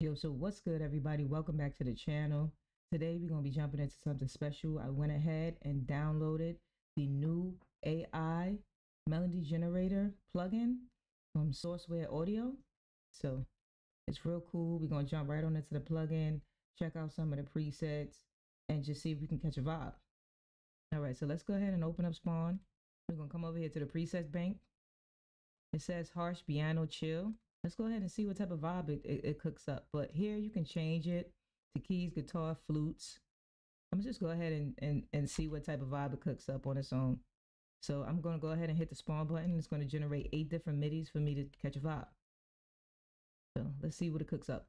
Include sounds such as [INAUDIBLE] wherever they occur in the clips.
Yo, so what's good, everybody? Welcome back to the channel. Today, we're going to be jumping into something special. I went ahead and downloaded the new AI melody generator plugin from Sauceware Audio. So it's real cool. We're going to jump right on into the plugin, check out some of the presets, and just see if we can catch a vibe. All right, so let's go ahead and open up Spawn. We're going to come over here to the presets bank. It says harsh piano chill. Let's go ahead and see what type of vibe it, it, it cooks up. But here you can change it to keys, guitar, flutes. I'm just go ahead and, and, and see what type of vibe it cooks up on its own. So I'm going to go ahead and hit the spawn button. It's going to generate eight different MIDIs for me to catch a vibe. So let's see what it cooks up.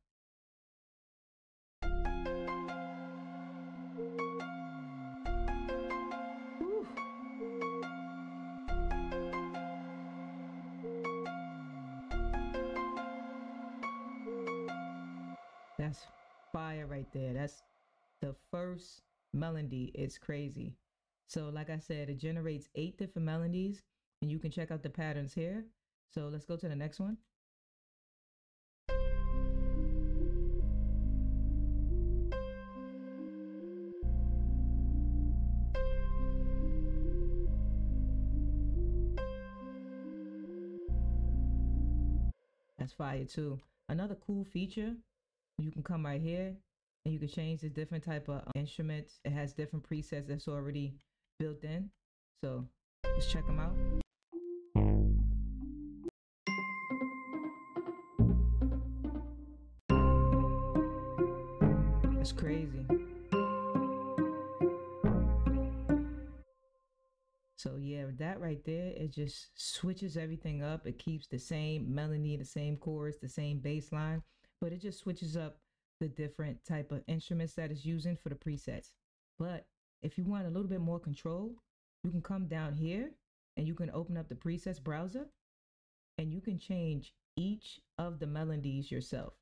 That's fire right there. That's the first melody. It's crazy. So, like I said, it generates eight different melodies, and you can check out the patterns here. So, let's go to the next one. That's fire too. Another cool feature you can come right here and you can change the different type of um, instruments. It has different presets that's already built in. So let's check them out. That's crazy. So yeah, that right there, it just switches everything up. It keeps the same melody, the same chorus, the same bass line but it just switches up the different type of instruments that it's using for the presets. But if you want a little bit more control, you can come down here and you can open up the presets browser and you can change each of the melodies yourself.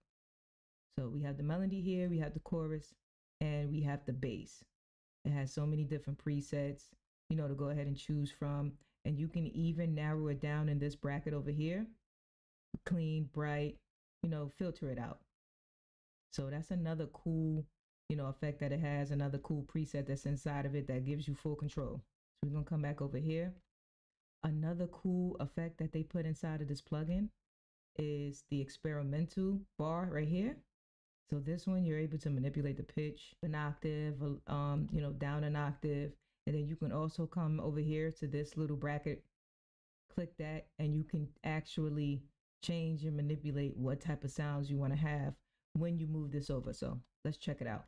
So we have the melody here, we have the chorus, and we have the bass. It has so many different presets, you know, to go ahead and choose from. And you can even narrow it down in this bracket over here. Clean, bright, you know, filter it out. So that's another cool, you know, effect that it has, another cool preset that's inside of it that gives you full control. So we're gonna come back over here. Another cool effect that they put inside of this plugin is the experimental bar right here. So this one, you're able to manipulate the pitch, an octave, um, you know, down an octave. And then you can also come over here to this little bracket, click that, and you can actually change and manipulate what type of sounds you want to have when you move this over. So let's check it out.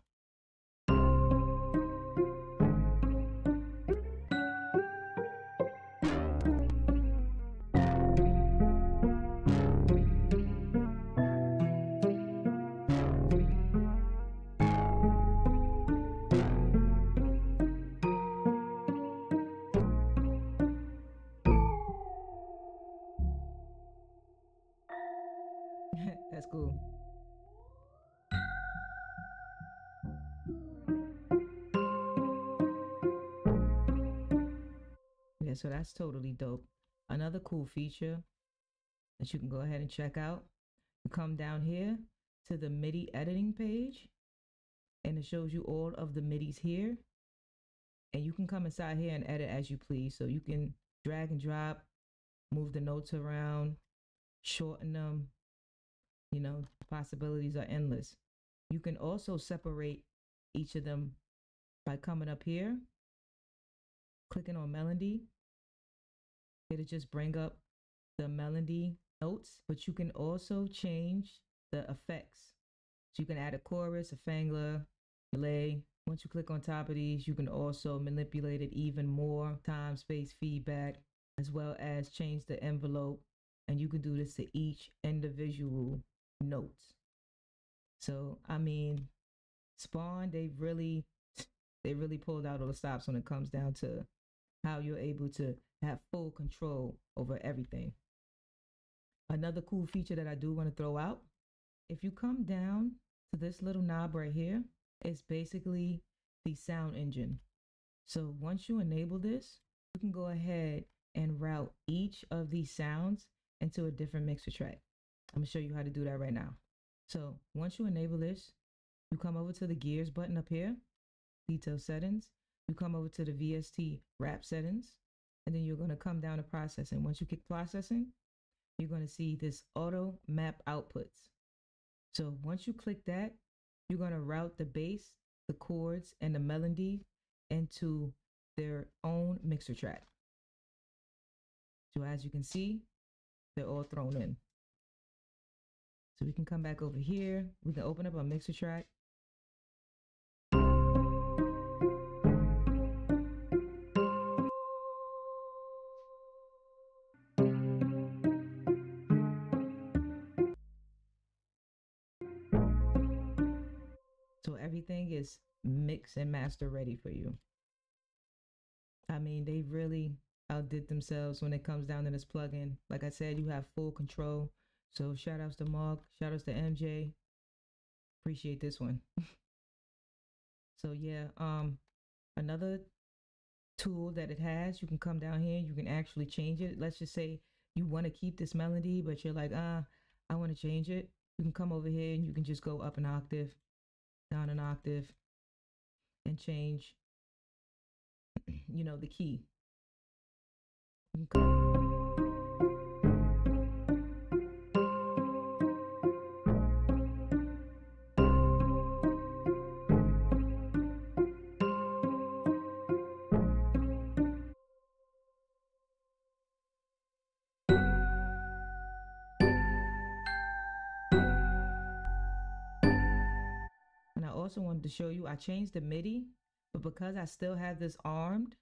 Cool. Yeah, so that's totally dope. Another cool feature that you can go ahead and check out. You come down here to the MIDI editing page and it shows you all of the MIDIs here. And you can come inside here and edit as you please. So you can drag and drop, move the notes around, shorten them, you know, possibilities are endless. You can also separate each of them by coming up here, clicking on melody. It'll just bring up the melody notes, but you can also change the effects. So you can add a chorus, a flanger, delay. Once you click on top of these, you can also manipulate it even more, time, space, feedback, as well as change the envelope. And you can do this to each individual notes. So I mean, Spawn they really they really pulled out all the stops when it comes down to how you're able to have full control over everything. Another cool feature that I do want to throw out, if you come down to this little knob right here, it's basically the sound engine. So once you enable this, you can go ahead and route each of these sounds into a different mixer track. I'm gonna show you how to do that right now. So once you enable this, you come over to the gears button up here, detail settings. You come over to the VST wrap settings, and then you're going to come down to processing. Once you click processing, you're going to see this auto map outputs. So once you click that, you're going to route the bass, the chords, and the melody into their own mixer track. So as you can see, they're all thrown in. So we can come back over here. We can open up a mixer track. So everything is mix and master ready for you. I mean, they really outdid themselves when it comes down to this plugin. Like I said, you have full control. So shout outs to Mark, shout outs to MJ. Appreciate this one. [LAUGHS] so yeah, um another tool that it has, you can come down here, you can actually change it. Let's just say you want to keep this melody, but you're like, ah, I want to change it. You can come over here and you can just go up an octave, down an octave, and change, [CLEARS THROAT] you know, the key. Also wanted to show you, I changed the MIDI, but because I still have this armed,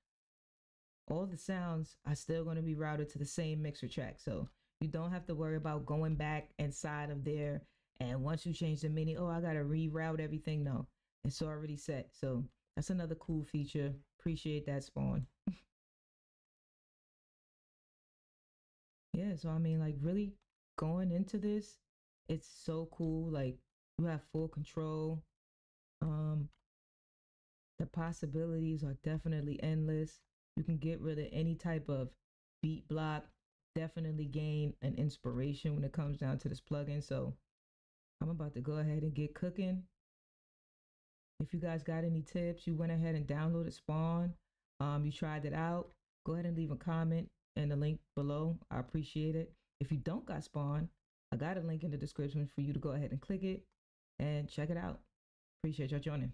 all the sounds are still going to be routed to the same mixer track. So you don't have to worry about going back inside of there. And once you change the MIDI, oh, I got to reroute everything. No, it's already set. So that's another cool feature. Appreciate that, Spawn. [LAUGHS] yeah, so I mean, like, really going into this, it's so cool. Like, you have full control. Um, the possibilities are definitely endless. You can get rid of any type of beat block. Definitely gain an inspiration when it comes down to this plugin. So I'm about to go ahead and get cooking. If you guys got any tips, you went ahead and downloaded Spawn, um, you tried it out, go ahead and leave a comment in the link below. I appreciate it. If you don't got Spawn, I got a link in the description for you to go ahead and click it and check it out. Appreciate y'all joining.